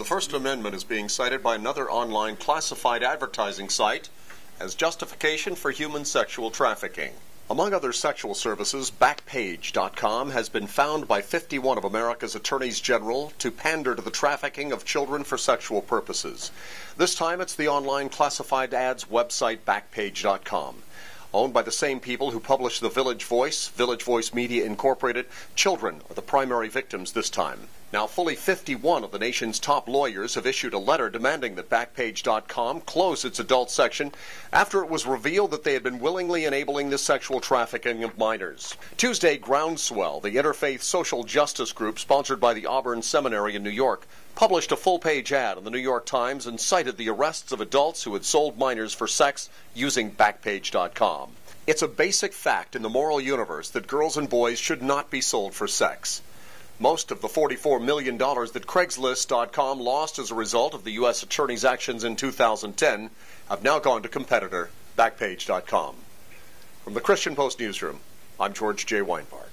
The First Amendment is being cited by another online classified advertising site as justification for human sexual trafficking. Among other sexual services, Backpage.com has been found by 51 of America's attorneys general to pander to the trafficking of children for sexual purposes. This time it's the online classified ads website Backpage.com. Owned by the same people who publish the Village Voice, Village Voice Media Incorporated, children are the primary victims this time. Now, fully 51 of the nation's top lawyers have issued a letter demanding that Backpage.com close its adult section after it was revealed that they had been willingly enabling the sexual trafficking of minors. Tuesday, Groundswell, the interfaith social justice group sponsored by the Auburn Seminary in New York, published a full page ad in the New York Times and cited the arrests of adults who had sold minors for sex using Backpage.com. It's a basic fact in the moral universe that girls and boys should not be sold for sex. Most of the $44 million that Craigslist.com lost as a result of the U.S. Attorney's actions in 2010 have now gone to competitor Backpage.com. From the Christian Post Newsroom, I'm George J. Wienbarg.